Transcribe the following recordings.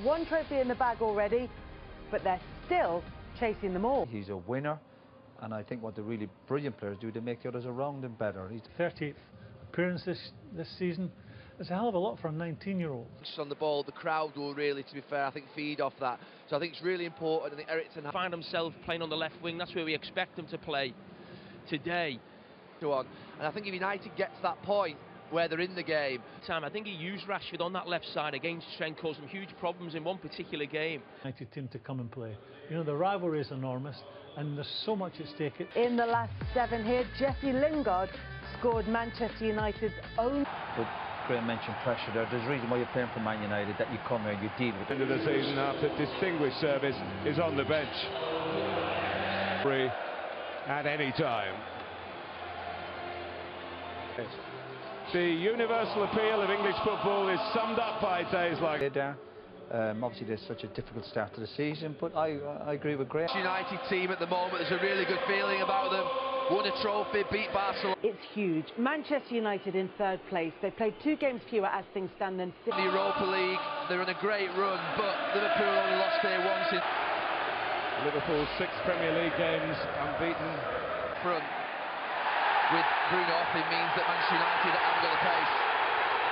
got one trophy in the bag already, but they're still chasing them all. He's a winner, and I think what the really brilliant players do, they make the others around him better. He's 38th appearance this, this season. It's a hell of a lot for a 19-year-old. on the ball, the crowd will really, to be fair, I think feed off that. So I think it's really important. I think Ericsson find himself playing on the left wing. That's where we expect him to play today. to on. And I think if United get to that point where they're in the game, Time, I think he used Rashford on that left side against Trent, caused him huge problems in one particular game. United team to come and play. You know, the rivalry is enormous, and there's so much at stake. In the last seven here, Jesse Lingard scored Manchester United's own. but Graham mentioned pressure there. There's a reason why you're playing for Man United, that you come here and you deal with it. end of the season after distinguished service is on the bench. Free at any time. The universal appeal of English football is summed up by days like there. Um, obviously, there's such a difficult start to the season, but I, I agree with Graham. United team at the moment, there's a really good feeling about them. Won a trophy, beat Barcelona It's huge. Manchester United in third place. They played two games fewer as things stand than the Europa League. They're on a great run, but Liverpool only lost there once in Liverpool's six Premier League games unbeaten. front. With Bruno off, it means that Manchester United haven't got the pace.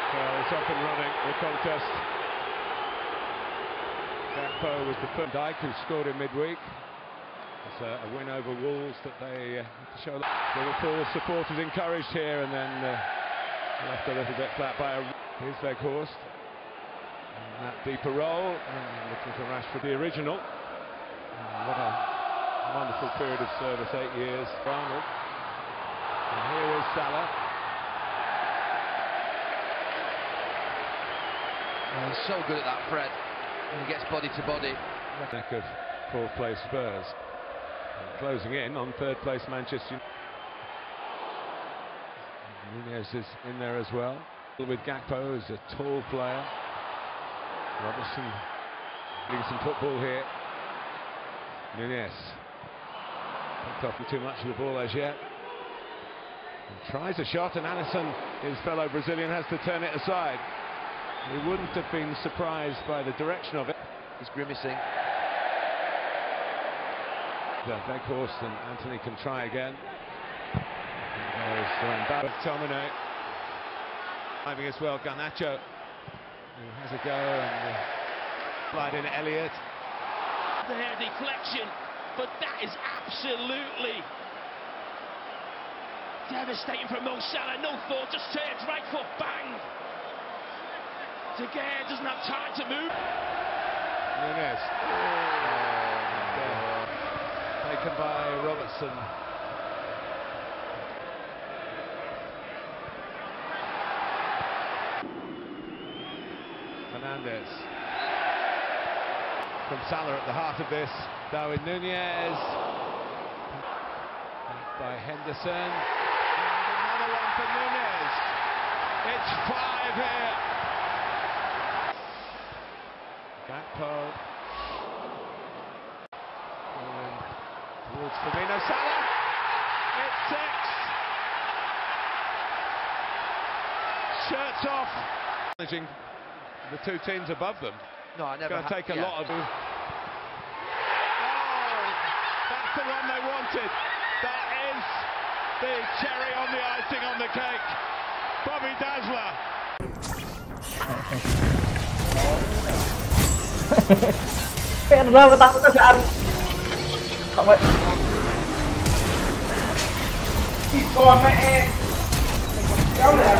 So it's up and running, the contest. Gakpo was the first Dyke who scored in midweek. It's a, a win over Wolves that they uh, show Liverpool supporters encouraged here and then uh, left a little bit flat by a here's Weghorst. And that deeper roll and looking for Rashford the original. And what a wonderful period of service, eight years. Arnold. And here is Salah. Oh, he's so good at that, Fred. When he gets body to body. neck of fourth place Spurs. And closing in on third place Manchester United. Nunez is in there as well. With Gakpo as a tall player. Robertson getting some football here. Nunez. Picked off too much of the ball as yet. And tries a shot and Alisson, his fellow Brazilian, has to turn it aside. He wouldn't have been surprised by the direction of it. He's grimacing. Weghorst and Antony can try again. And There's um, Barrett Tomine. Driving as well, Garnacho. Who has a go and uh, slide in Elliott. There, deflection, but that is absolutely devastating for Mo Salah. No thought, just turns right foot, bang. De Gea doesn't have time to move. Nunez. And, uh, taken by Robertson. Fernandes. From Salah at the heart of this. Darwin Nunez. By Henderson. Another one for Nunez. It's five here. Gakpo. And towards Firmino Salah. It's six. Shirts off. Managing the two teams above them. No, I never going to take a yeah. lot of. Oh, that's the one they wanted. That is the cherry on the icing on the cake. Bobby Dazzler. Pengen banget takut ke Arif. Kamu. Ikone eh. Kau udah